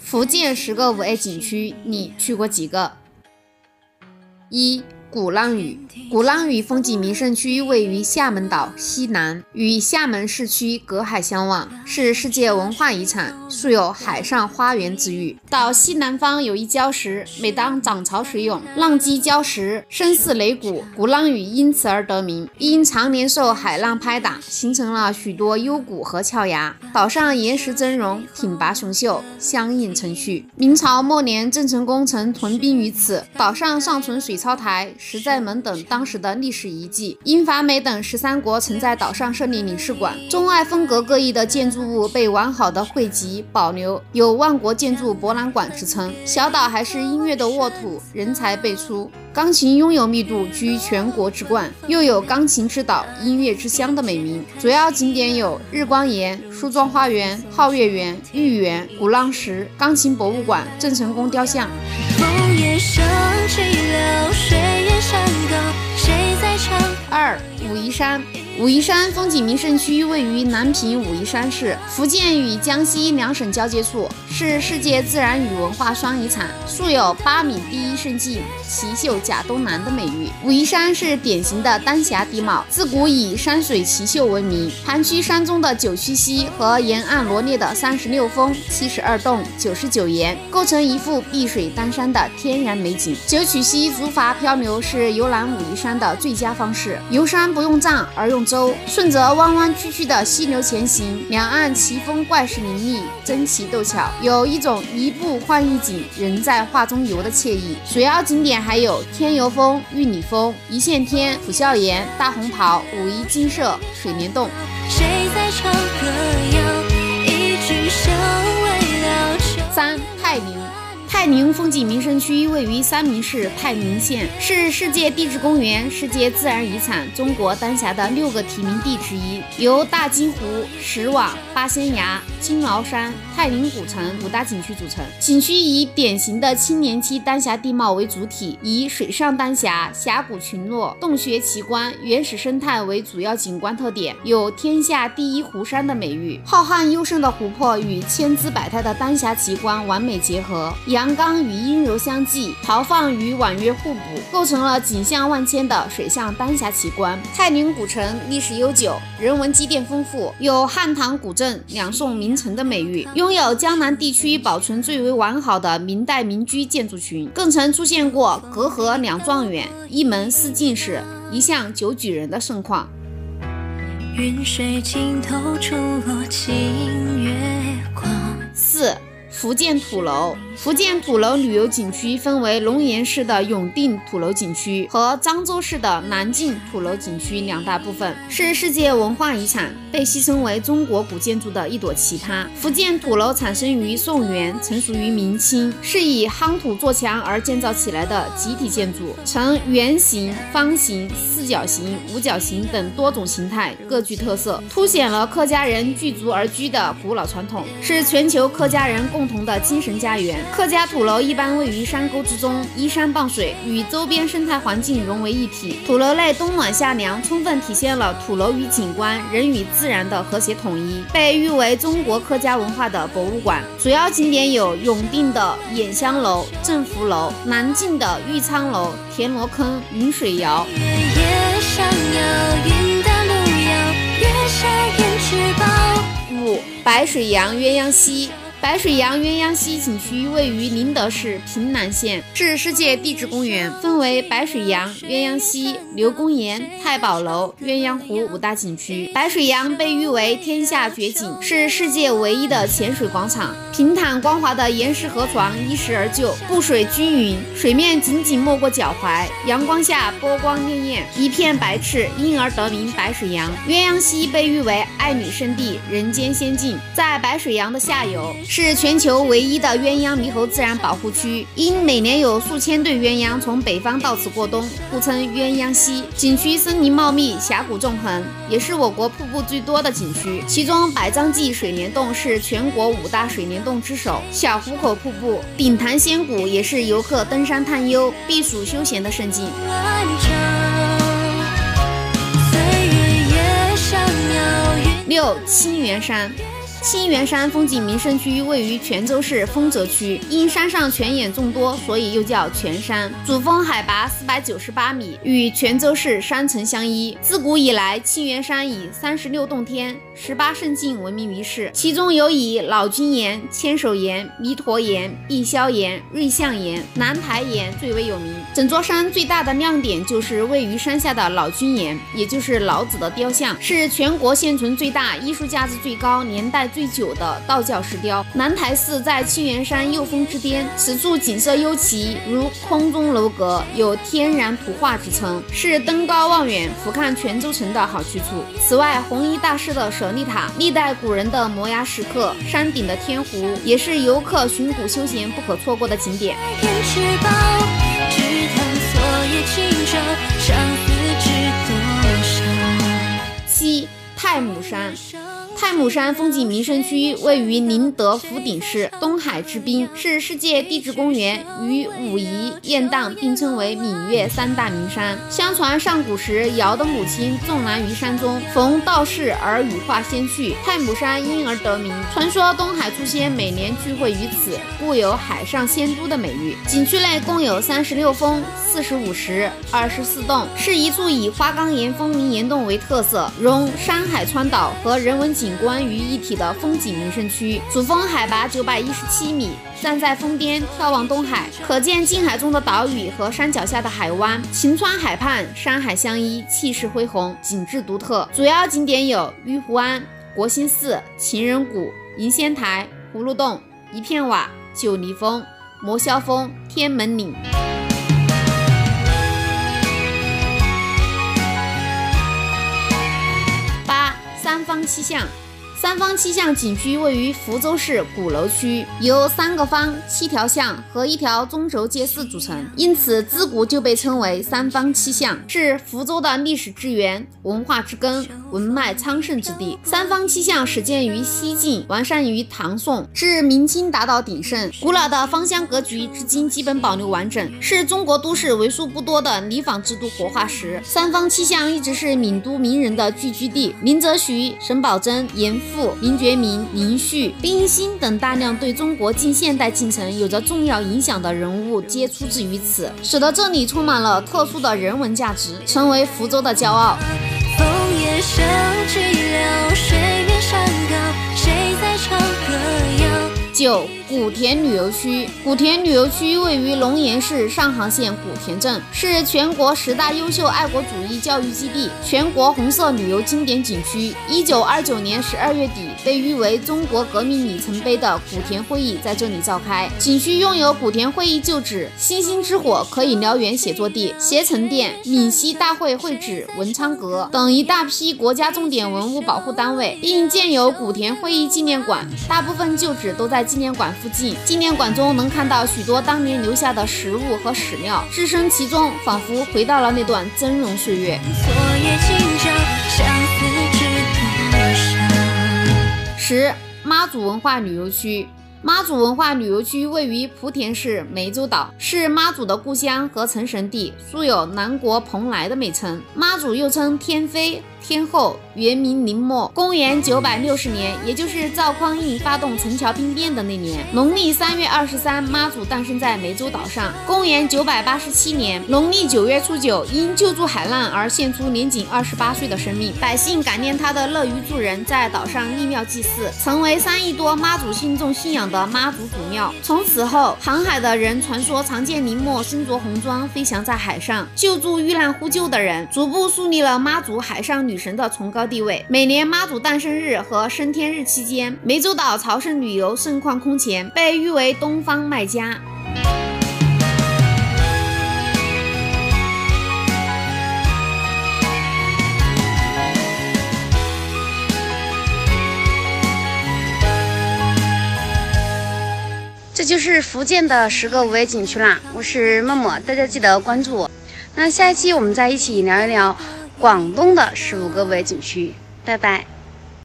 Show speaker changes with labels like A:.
A: 福建十个五 A 景区，你去过几个？一。鼓浪屿，鼓浪屿风景名胜区位于厦门岛西南，与厦门市区隔海相望，是世界文化遗产，素有“海上花园”之誉。岛西南方有一礁石，每当涨潮水涌，浪击礁石，声似擂鼓，鼓浪屿因此而得名。因常年受海浪拍打，形成了许多幽谷和峭崖。岛上岩石峥嵘，挺拔雄秀，相映成趣。明朝末年，郑成功曾屯兵于此，岛上尚存水操台。石在门等当时的历史遗迹，英法美等十三国曾在岛上设立领事馆，中外风格各异的建筑物被完好的汇集保留，有万国建筑博览馆之称。小岛还是音乐的沃土，人才辈出，钢琴拥有密度居全国之冠，又有钢琴之岛、音乐之乡的美名。主要景点有日光岩、梳妆花园、皓月园、玉园、鼓浪石、钢琴博物馆、郑成功雕像。谁在唱？二。武夷山。武夷山风景名胜区位于南平武夷山市，福建与江西两省交界处，是世界自然与文化双遗产，素有“八米第一胜境，奇秀甲东南”的美誉。武夷山是典型的丹霞地貌，自古以山水奇秀闻名。盘踞山中的九曲溪和沿岸罗列的三十六峰、七十二洞、九十九岩，构成一幅碧水丹山的天然美景。九曲溪竹筏漂流是游览武夷山的最佳方式，游山不用杖，而用。舟顺着弯弯曲曲的溪流前行，两岸奇峰怪石林立，争奇斗巧，有一种一步换一景，人在画中游的惬意。主要景点还有天游峰、玉里峰、一线天、虎啸岩、大红袍、武夷精舍、水帘洞。三泰宁。泰宁风景名胜区位于三明市泰宁县，是世界地质公园世界自然遗产中国丹霞的六个提名地之一，由大金湖、石网、八仙崖、金鳌山、泰宁古城五大景区组成。景区以典型的青年期丹霞地貌为主体，以水上丹霞、峡谷群落、洞穴奇观、原始生态为主要景观特点，有“天下第一湖山”的美誉。浩瀚幽深的湖泊与千姿百态的丹霞奇观完美结合，阳。阳刚与阴柔相济，豪放与婉约互补，构成了景象万千的水上丹霞奇观。泰宁古城历史悠久，人文积淀丰富，有汉唐古镇、两宋名城的美誉，拥有江南地区保存最为完好的明代民居建筑群，更曾出现过隔河两状元、一门四进士、一巷九举人的盛况。云水尽头处落清月光。四。福建土楼。福建土楼旅游景区分为龙岩市的永定土楼景区和漳州市的南靖土楼景区两大部分，是世界文化遗产，被戏称为中国古建筑的一朵奇葩。福建土楼产生于宋元，成熟于明清，是以夯土做墙而建造起来的集体建筑，呈圆形、方形、四角形、五角形等多种形态，各具特色，凸显了客家人聚族而居的古老传统，是全球客家人共同的精神家园。客家土楼一般位于山沟之中，依山傍水，与周边生态环境融为一体。土楼内冬暖夏凉，充分体现了土楼与景观、人与自然的和谐统一，被誉为中国客家文化的博物馆。主要景点有永定的眼香楼、镇福楼，南靖的玉苍楼、田螺坑、云水谣。五白水洋鸳鸯溪。白水洋鸳鸯溪景区位于宁德市平南县，是世界地质公园，分为白水洋、鸳鸯溪、刘公岩、太保楼、鸳鸯湖五大景区。白水洋被誉为天下绝景，是世界唯一的潜水广场。平坦光滑的岩石河床依石而就，布水均匀，水面仅仅没过脚踝，阳光下波光潋滟，一片白赤，因而得名白水洋。鸳鸯溪被誉为爱女圣地、人间仙境，在白水洋的下游。是全球唯一的鸳鸯猕猴自然保护区，因每年有数千对鸳鸯从北方到此过冬，故称鸳鸯溪。景区森林茂密，峡谷纵横，也是我国瀑布最多的景区。其中百丈记水帘洞是全国五大水帘洞之首，小壶口瀑布、顶潭仙谷也是游客登山探幽、避暑休闲的胜境。六清源山。清源山风景名胜区位于泉州市丰泽区，因山上泉眼众多，所以又叫泉山。主峰海拔四百九十八米，与泉州市山城相依。自古以来，清源山以三十六洞天、十八胜境闻名于世，其中有以老君岩、千手岩、弥陀岩、碧霄岩、瑞象岩、南台岩最为有名。整座山最大的亮点就是位于山下的老君岩，也就是老子的雕像，是全国现存最大、艺术价值最高、年代。最久的道教石雕南台寺在青源山右峰之巅，此处景色幽奇，如空中楼阁，有天然图画之称，是登高望远俯瞰泉州城的好去处。此外，弘一大师的舍利塔、历代古人的摩崖石刻、山顶的天湖，也是游客寻古修闲不可错过的景点。七太姥山。太姥山风景名胜区位于宁德福鼎市东海之滨，是世界地质公园，与武夷、雁荡并称为闽粤三大名山。相传上古时，尧的母亲纵兰于山中，逢道士而羽化仙去，太姥山因而得名。传说东海诸仙每年聚会于此，故有海上仙都的美誉。景区内共有三十六峰、四十五石、二十四洞，是一处以花岗岩风鸣岩洞为特色，融山海川岛和人文景。景观于一体的风景名胜区，主峰海拔九百一十七米，站在峰巅眺望东海，可见近海中的岛屿和山脚下的海湾。晴川海畔，山海相依，气势恢宏，景致独特。主要景点有玉湖湾、国兴寺、情人谷、银仙台、葫芦洞、一片瓦、九黎峰、摩霄峰、天门岭。八三方七巷。三方七巷景区位于福州市鼓楼区，由三个方、七条巷和一条中轴街市组成，因此自古就被称为三方七巷，是福州的历史之源、文化之根、文脉昌盛之地。三方七巷始建于西晋，完善于唐宋，至明清达到鼎盛。古老的芳香格局至今基本保留完整，是中国都市为数不多的里坊制度活化石。三方七巷一直是闽都名人的聚居地，林则徐、沈葆桢、严复。林觉民、林旭、冰心等大量对中国近现代进程有着重要影响的人物皆出自于此，使得这里充满了特殊的人文价值，成为福州的骄傲。九。古田旅游区，古田旅游区位于龙岩市上杭县古田镇，是全国十大优秀爱国主义教育基地、全国红色旅游经典景区。一九二九年十二月底，被誉为中国革命里程碑的古田会议在这里召开。景区拥有古田会议旧址、星星之火可以燎原写作地、携程店、闽西大会会址、文昌阁等一大批国家重点文物保护单位，并建有古田会议纪念馆。大部分旧址都在纪念馆。附近纪念馆中能看到许多当年留下的实物和史料，置身其中，仿佛回到了那段峥嵘岁月。十妈祖文化旅游区，妈祖文化旅游区位于莆田市湄洲岛，是妈祖的故乡和成神地，素有南国蓬莱的美称。妈祖又称天妃。天后原名林默，公元九百六十年，也就是赵匡胤发动陈桥兵变的那年，农历三月二十三，妈祖诞生在湄洲岛上。公元九百八十七年，农历九月初九，因救助海难而献出年仅二十八岁的生命。百姓感念他的乐于助人，在岛上立庙祭祀，成为三亿多妈祖信众信仰的妈祖祖庙。从此后，航海的人传说常见林默身着红装飞翔在海上，救助遇难呼救的人，逐步树立了妈祖海上女。女神的崇高地位。每年妈祖诞生日和升天日期间，湄洲岛朝圣旅游盛况空前，被誉为东方麦加。这就是福建的十个五 A 景区啦，我是默默，大家记得关注我。那下一期我们再一起聊一聊。广东的十五个五 A 景区，拜拜。